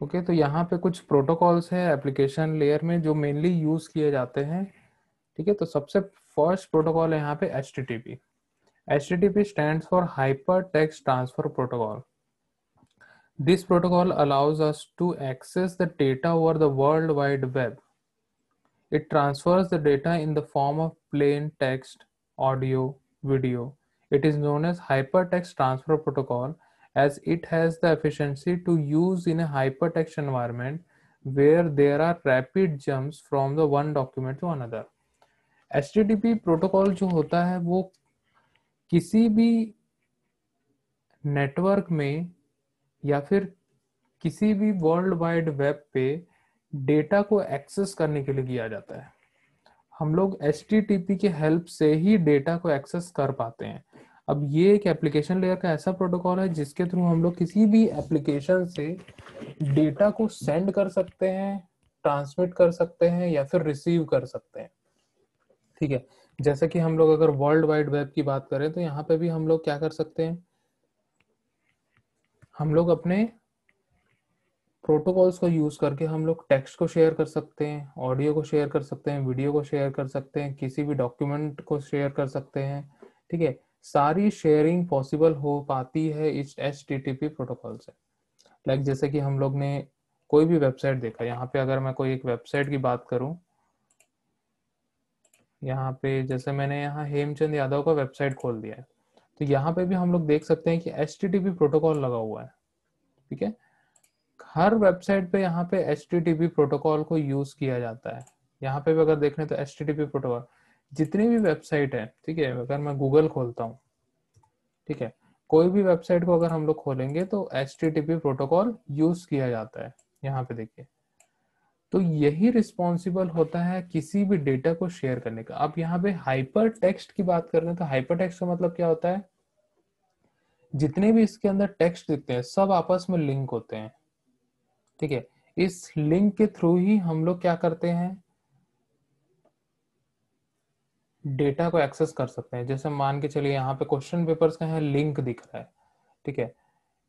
Okay तो यहाँ पे कुछ प्रोटोकॉल्स है एप्लीकेशन लेयर में जो मेनली यूज़ किए जाते हैं, ठीक है? तो सबसे फ़र्स्ट प्रोटोकॉल है यहाँ पे H T T P H T T P stand for hyper text transfer protocol this protocol allows us to access the data over the world wide web it transfers the data in the form of plain text audio video it is known as hyper text transfer protocol as it has the efficiency to use in a hypertext environment where there are rapid jumps from the one document to another. HTTP protocol जो होता है वो किसी भी network में या फिर किसी भी वर्ल्ड वाइड वेब पे डेटा को एक्सेस करने के लिए किया जाता है हम लोग एच के हेल्प से ही डेटा को एक्सेस कर पाते हैं अब ये एक एप्लीकेशन लेयर का ऐसा प्रोटोकॉल है जिसके थ्रू हम लोग किसी भी एप्लीकेशन से डेटा को सेंड कर सकते हैं ट्रांसमिट कर सकते हैं या फिर रिसीव कर सकते हैं। ठीक है? जैसे कि हम लोग अगर वर्ल्ड वाइड वेब की बात करें तो यहाँ पे भी हम लोग क्या कर सकते हैं? हम लोग अपने प्रोटोकॉल्स को यूज़ करके हम लोग टेक्स्ट को शेयर कर सकते हैं ऑडियो को शेयर कर सकते हैं वीडियो को शेयर कर सकते हैं, किसी भी डॉक्यूमेंट को शेयर कर सकते हैं। ठीक है? सारी शेयरिंग पॉसिबल हो पाती है इस एच प्रोटोकॉल से। लाइक like जैसे कि हम लोग ने कोई भी वेबसाइट देखा, यहाँ पे अगर मैं कोई एक वेबसाइट की बात करूँ, यहाँ पे जैसे मैंने यहाँ हेमचंद यादव का वेबसाइट खोल दिया है तो यहाँ पे भी हम लोग देख सकते हैं कि एच प्रोटोकॉल लगा हुआ है, ठीक है? हर वेबसाइट पे यहाँ पे एच प्रोटोकॉल को यूज़ किया जाता है। यहाँ पे भी अगर देख रहे तो एच प्रोटोकॉल जितनी भी वेबसाइट है, ठीक है, अगर मैं गूगल खोलता हूँ, ठीक है, कोई भी वेबसाइट को अगर हम लोग खोलेंगे तो एच प्रोटोकॉल यूज़ किया जाता है, यहाँ पे देखिए। तो यही रिस्पॉन्सिबल होता है किसी भी डेटा को शेयर करने का। आप यहाँ पे हाइपर टेक्स्ट की बात कर रहे हैं तो हाइपर टेक्स्ट का मतलब क्या होता है? जितने भी इसके अंदर टेक्स्ट दिखते हैं, सब आपस में लिंक होते हैं, ठीक है। इस लिंक के थ्रू ही हम लोग क्या करते हैं? डेटा को एक्सेस कर सकते हैं। जैसे मान के चलिए यहाँ पे क्वेश्चन पेपर्स का है लिंक दिख रहा है, ठीक है?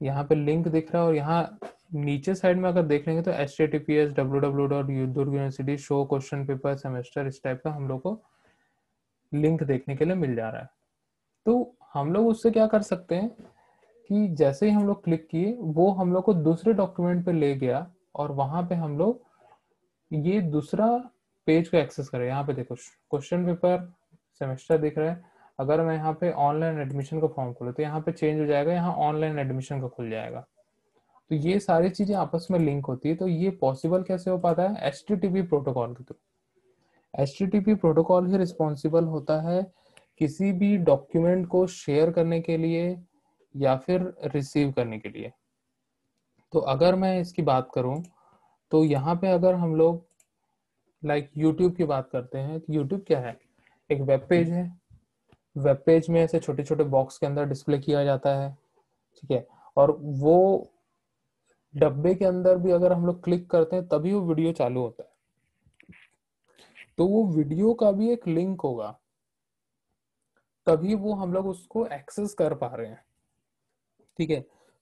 यहाँ पे लिंक दिख रहा है और यहाँ नीचे साइड में अगर देख लेंगे तो H T P S W W dot Durg university show question paper semester इस टाइप का हम लोग को लिंक देखने के लिए मिल जा रहा है। तो हम लोग उससे क्या कर सकते हैं कि जैसे ही हम लोग क्लिक किए, वो हम लोग को दूसरे डॉक्यूमेंट पे ले गया और वहाँ पे हम लोग ये दूसरा पेज को एक्सेस करें। यहाँ पे देखो क्वेश्चन पेपर सेमेस्टर दिख रहा है। अगर मैं यहाँ पे ऑनलाइन एडमिशन का फॉर्म खोलूँ तो यहाँ पे चेंज हो जाएगा, यहाँ ऑनलाइन एडमिशन का खुल जाएगा। तो ये सारी चीज़ें आपस में लिंक होती है तो ये पॉसिबल कैसे हो पाता है? एच प्रोटोकॉल के थ्रू एच प्रोटोकॉल ही रिस्पॉन्सिबल होता है किसी भी डॉक्यूमेंट को शेयर करने के लिए या फिर रिसीव करने के लिए। तो अगर मैं इसकी बात करूँ तो यहाँ पे अगर हम लोग लाइक यूट्यूब की बात करते हैं तो यूट्यूब क्या है? एक वेब पेज है। वेब पेज में ऐसे छोटे छोटे बॉक्स के अंदर डिस्प्ले किया जाता है, ठीक है? और वो डब्बे के अंदर भी अगर हम लोग क्लिक करते हैं, तभी वो वीडियो चालू होता है। तो वो वीडियो का भी एक लिंक होगा। तभी वो हम लोग उसको एक्सेस कर पा रहे हैं, ठीक है?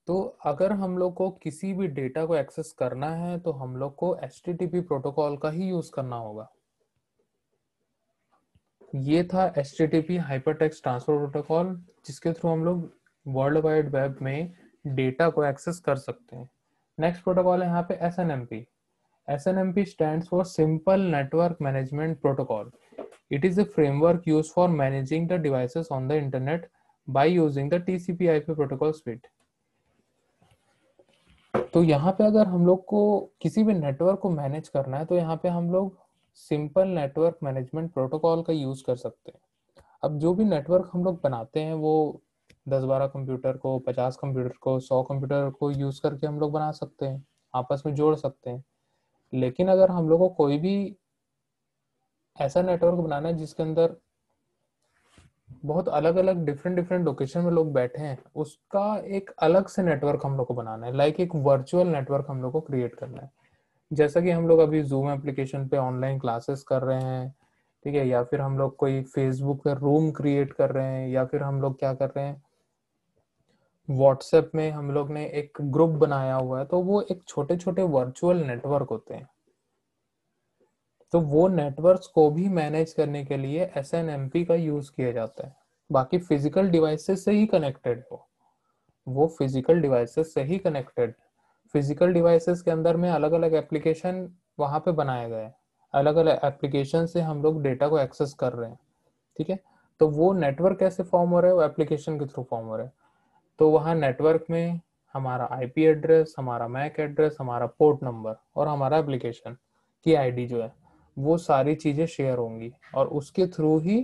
तो अगर हम लोग को किसी भी डेटा को एक्सेस करना है तो हम लोग को एच प्रोटोकॉल का ही यूज़ करना होगा। ये था H T T hypertext transfer protocol जिसके थ्रू हम लोग वर्ल्ड वाइड वेब में डेटा को एक्सेस कर सकते हैं। नेक्स्ट प्रोटोकॉल है यहाँ पे S N M P S N M P stand for simple network management protocol it is a framework use for managing the devices on the internet by using the TCP IP protocol speed तो यहाँ पे अगर हम लोग को किसी भी network को मैनेज करना है तो यहाँ पे हम लोग सिंपल नेटवर्क मैनेजमेंट प्रोटोकॉल का यूज़ कर सकते हैं। अब जो भी नेटवर्क हम लोग बनाते हैं, वो दस बारह कंप्यूटर को, पचास कंप्यूटर को, सौ कंप्यूटर को यूज़ करके हम लोग बना सकते हैं, आपस में जोड़ सकते हैं। लेकिन अगर हम लोग को कोई भी ऐसा नेटवर्क बनाना है जिसके अंदर बहुत अलग अलग डिफरेंट डिफरेंट लोकेशन में लोग बैठे हैं, उसका एक अलग से नेटवर्क हम लोग को बनाना है, लाइक एक वर्चुअल नेटवर्क हम लोग को क्रिएट करना है। जैसा कि हम लोग अभी जूम एप्लीकेशन पे ऑनलाइन क्लासेस कर रहे हैं, ठीक है, या फिर हम लोग कोई फेसबुक पे रूम क्रिएट कर रहे हैं, या फिर हम लोग क्या कर रहे हैं व्हाट्सएप में हम लोग ने एक ग्रुप बनाया हुआ है तो वो एक छोटे छोटे वर्चुअल नेटवर्क होते हैं। तो वो नेटवर्क्स को भी मैनेज करने के लिए SNMP का यूज़ किया जाता है। बाकी फ़िज़िकल डिवाइसेस से ही कनेक्टेड हो। वो फ़िज़िकल डिवाइसेस से ही कनेक्टेड फ़िज़िकल डिवाइसेस के अंदर में अलग अलग एप्लीकेशन वहाँ पे बनाए गए अलग अलग एप्लीकेशन से हम लोग डेटा को एक्सेस कर रहे हैं, ठीक है? तो वो नेटवर्क कैसे फॉर्म हो रहा है? वो एप्लीकेशन के थ्रू फॉर्म हो रहा है। तो वहाँ नेटवर्क में हमारा आईपी एड्रेस हमारा मैक एड्रेस हमारा पोर्ट नंबर और हमारा एप्लीकेशन की आईडी जो है, वो सारी चीज़ें शेयर होंगी और उसके थ्रू ही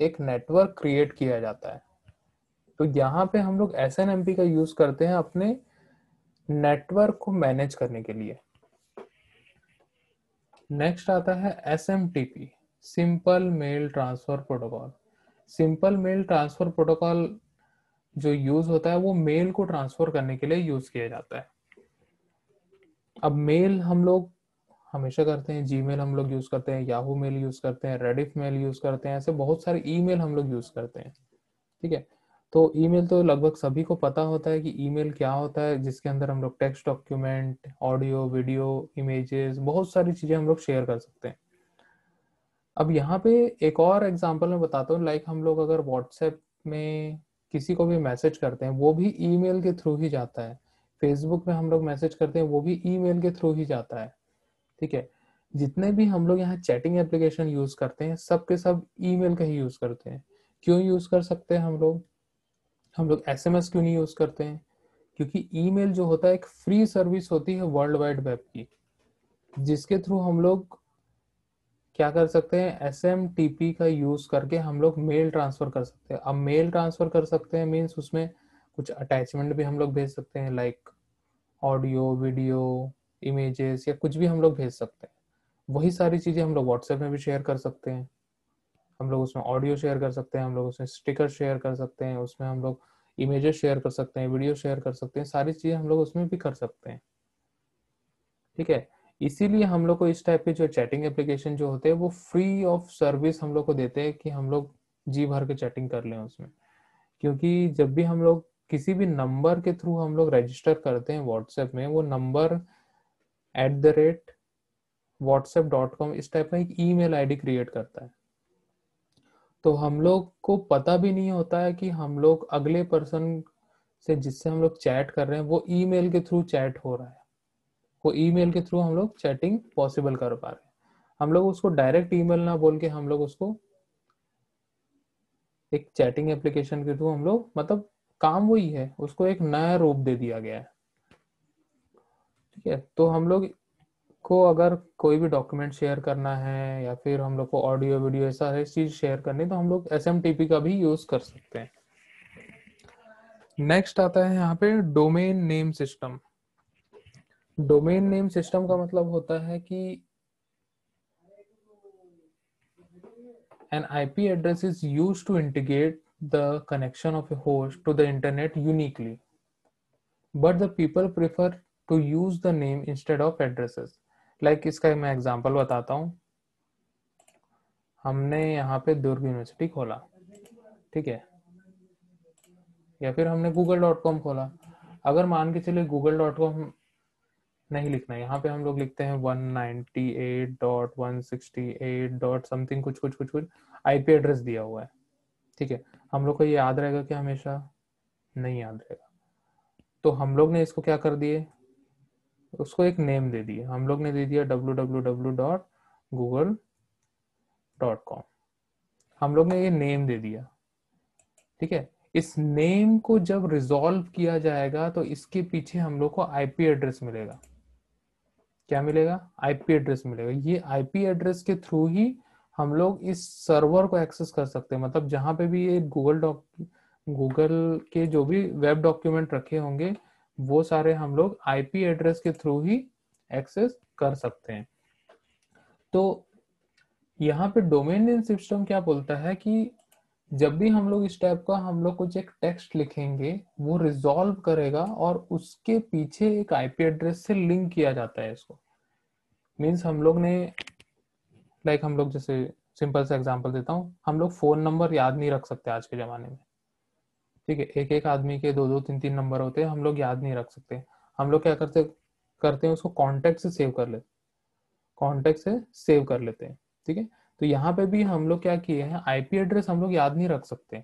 एक नेटवर्क क्रिएट किया जाता है। तो यहाँ पे हम लोग एसएनएमपी का यूज़ करते हैं अपने नेटवर्क को मैनेज करने के लिए। नेक्स्ट आता है S M T P simple mail transfer protocol. Simple mail transfer protocol जो यूज़ होता है, वो मेल को ट्रांसफ़र करने के लिए यूज़ किया जाता है। अब मेल हम लोग हमेशा करते हैं जीमेल हम लोग यूज़ करते हैं याहू मेल यूज़ करते हैं रेडिफ मेल यूज़ करते हैं, ऐसे बहुत सारे ईमेल हम लोग यूज़ करते हैं। ठीक है? तो ईमेल तो लगभग सभी को पता होता है कि ईमेल क्या होता है, जिसके अंदर हम लोग text document, audio, video, images, बहुत सारी चीज़ें हम लोग शेयर कर सकते हैं। अब यहाँ पे एक और एग्जांपल मैं बताता हूँ लाइक हम लोग अगर व्हाट्सएप में किसी को भी मैसेज करते हैं, वो भी ईमेल के थ्रू ही जाता है। फेसबुक में हम लोग मैसेज करते हैं, वो भी ईमेल के थ्रू ही जाता है। ठीक है? जितने भी हम लोग यहाँ चैटिंग एप्लीकेशन यूज़ करते हैं, सबके सब के सब ईमेल का ही यूज़ करते हैं। क्यों यूज़ कर सकते हैं हम लोग? हम लोग एसएमएस क्यों नहीं यूज़ करते हैं? क्योंकि ईमेल जो होता है एक फ्री सर्विस होती है वर्ल्ड वाइड वेब की, जिसके थ्रू हम लोग क्या कर सकते हैं? एस एम टी पी का यूज़ करके हम लोग मेल ट्रांसफ़र कर सकते हैं। अब मेल ट्रांसफ़र कर सकते हैं मीन्स उसमें कुछ अटैचमेंट भी हम लोग भेज सकते हैं लाइक ऑडियो वीडियो इमेजेस या कुछ भी हम लोग भेज सकते हैं। वही सारी चीज़ें हम लोग व्हाट्सएप में भी शेयर कर सकते हैं। हम लोग उसमें ऑडियो शेयर कर सकते हैं, हम लोग उसमें स्टिकर शेयर कर सकते हैं, उसमें हम लोग इमेजेस शेयर कर सकते हैं वीडियो शेयर कर सकते हैं, सारी चीज़ें हम लोग उसमें भी कर सकते हैं। ठीक है? इसीलिए हम लोग को इस टाइप के जो चैटिंग एप्लीकेशन जो होते हैं, वो फ्री ऑफ़ सर्विस हम लोग को देते हैं कि हम लोग जी भर के चैटिंग कर लें उसमें। क्योंकि जब भी हम लोग किसी भी नंबर के थ्रू हम लोग रजिस्टर करते हैं व्हाट्सएप में, वो number at the rate WhatsApp dot com इस टाइप का एक ईमेल आईडी क्रिएट करता है। तो हम लोग को पता भी नहीं होता है कि हम लोग अगले पर्सन से जिससे हम लोग चैट कर रहे हैं, वो ईमेल के थ्रू चैट हो रहा है। वो ईमेल के थ्रू हम लोग चैटिंग पॉसिबल कर पा रहे हैं। हम लोग उसको डायरेक्ट ईमेल ना बोल के हम लोग उसको एक चैटिंग एप्लीकेशन के थ्रू हम लोग मतलब काम वही है, उसको एक नया रूप दे दिया गया है। ठीक है तो हम लोग को अगर कोई भी डॉक्यूमेंट शेयर करना है या फिर हम लोग को ऑडियो वीडियो ऐसा हर चीज़ शेयर करनी है तो हम लोग एसएमटीपी का भी यूज़ कर सकते हैं। नेक्स्ट आता है यहाँ पे domain name system domain name system का मतलब होता है कि an IP address is use to integrate the connection of a host to the internet uniquely but the people prefer to use the name instead of addresses like like, इसका मैं example बताता हूँ। हमने यहाँ पे दुर्ग यूनिवर्सिटी खोला, ठीक है? या फिर हमने गूगल डॉट कॉम खोला। अगर मान के चलिए गूगल डॉट कॉम नहीं लिखना यहाँ पे हम लोग लिखते हैं one ninety eight dot one sixty eight dot something कुछ कुछ कुछ कुछ आईपी एड्रेस दिया हुआ है, ठीक है? हम लोग को ये याद रहेगा कि हमेशा नहीं याद रहेगा। तो हम लोग ने इसको क्या कर दिए? उसको एक नेम दे दिया। हम लोग ने दे दिया W W dot Google dot com हम लोग ने ये नेम दे दिया। ठीक है? इस नेम को जब रिजॉल्व किया जाएगा तो इसके पीछे हम लोग को आईपी एड्रेस मिलेगा। क्या मिलेगा? आईपी एड्रेस मिलेगा। ये आईपी एड्रेस के थ्रू ही हम लोग इस सर्वर को एक्सेस कर सकते हैं। मतलब जहाँ पे भी ये गूगल डॉक गूगल के जो भी वेब डॉक्यूमेंट रखे होंगे वो सारे हम लोग आईपी एड्रेस के थ्रू ही एक्सेस कर सकते हैं। तो यहाँ पे डोमेन नेम सिस्टम क्या बोलता है कि जब भी हम लोग इस टाइप का हम लोग कुछ एक टेक्स्ट लिखेंगे, वो रिजॉल्व करेगा और उसके पीछे एक आईपी एड्रेस से लिंक किया जाता है इसको। मीन्स हम लोग ने लाइक हम लोग जैसे सिंपल सा एग्जांपल देता हूँ, हम लोग फ़ोन नंबर याद नहीं रख सकते आज के जमाने में। ठीक है एक एक आदमी के दो दो तीन तीन नंबर होते हैं, हम लोग याद नहीं रख सकते। हम लोग क्या करते करते हैं, उसको कॉन्टेक्ट से सेव कर लेते कॉन्टेक्ट से सेव कर लेते हैं, ठीक है? तो यहाँ पे भी हम लोग क्या किए हैं आईपी एड्रेस हम लोग याद नहीं रख सकते।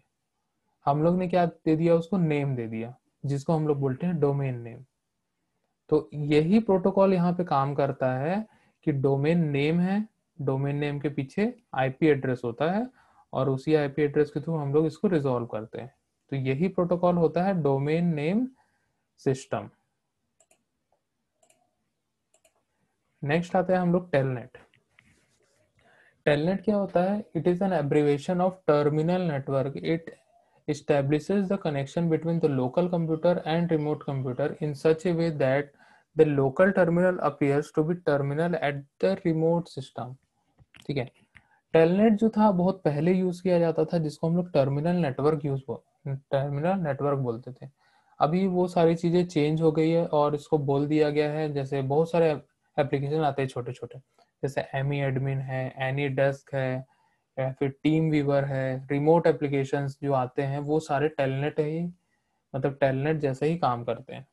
हम लोग ने क्या दे दिया, उसको नेम दे दिया, जिसको हम लोग बोलते हैं डोमेन नेम तो यही प्रोटोकॉल यहाँ पे काम करता है कि डोमेन नेम है डोमेन नेम के पीछे आईपी एड्रेस होता है, और उसी आईपी एड्रेस के थ्रू हम लोग इसको रिजोल्व करते हैं। तो यही प्रोटोकॉल होता है डोमेन नेम सिस्टम। नेक्स्ट आते हैं हम लोग टेलनेट। टेलनेट क्या होता है? It is an abbreviation of terminal network it establish the connection between the local computer and remote computer in such a way that the local terminal appears to be terminal at the remote system ठीक है? Telnet जो था, बहुत पहले use किया जाता था, जिसको हम लोग टर्मिनल नेटवर्क यूज़ बोलते टर्मिनल नेटवर्क बोलते थे। अभी वो सारी चीज़ें चेंज हो गई है और इसको बोल दिया गया है, जैसे बहुत सारे एप्लीकेशन आते हैं छोटे छोटे जैसे एमी एडमिन है एनी डेस्क है, या फिर टीम वीवर है रिमोट एप्लीकेशन जो आते हैं, वो सारे टेलनेट ही मतलब टेलनेट जैसे ही काम करते हैं,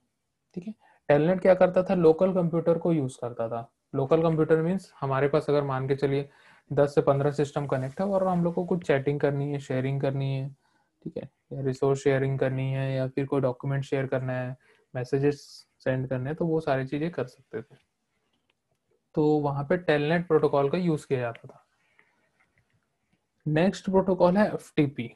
ठीक है? टेलनेट क्या करता था? लोकल कंप्यूटर को यूज़ करता था। लोकल कंप्यूटर मीन्स हमारे पास अगर मान के चलिए दस से पंद्रह सिस्टम कनेक्ट है और हम लोग को कुछ चैटिंग करनी है शेयरिंग करनी है ठीक है, या रिसोर्स शेयरिंग करनी है, या फिर कोई डॉक्यूमेंट शेयर करना है मैसेजेस सेंड करने हैं तो वो सारी चीज़ें कर सकते थे। तो वहाँ पे टेलनेट प्रोटोकॉल का यूज़ किया जाता था। नेक्स्ट प्रोटोकॉल है F T P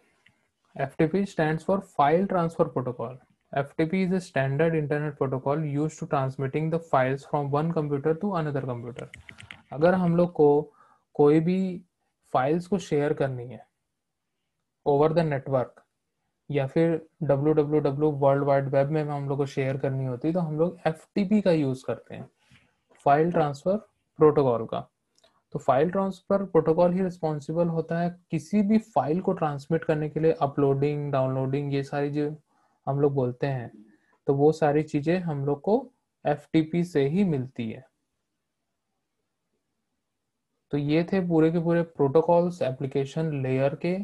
F T P stand for file transfer protocol F T P is a standard internet protocol use to transmitting the files from one computer to another computer अगर हम लोग को कोई भी files को share करनी है over the network या फिर W W W world wide web में हम लोग को शेयर करनी होती है तो हम लोग एफ़ का यूज़ करते हैं फ़ाइल ट्रांसफ़र प्रोटोकॉल का। तो फ़ाइल ट्रांसफ़र प्रोटोकॉल ही रिस्पॉन्सिबल होता है किसी भी फ़ाइल को ट्रांसमिट करने के लिए अपलोडिंग डाउनलोडिंग ये सारी जो हम लोग बोलते हैं तो वो सारी चीज़ें हम लोग को एफटीपी से ही मिलती है। तो ये थे पूरे के पूरे प्रोटोकॉल्स एप्लीकेशन लेयर के